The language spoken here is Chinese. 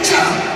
开场。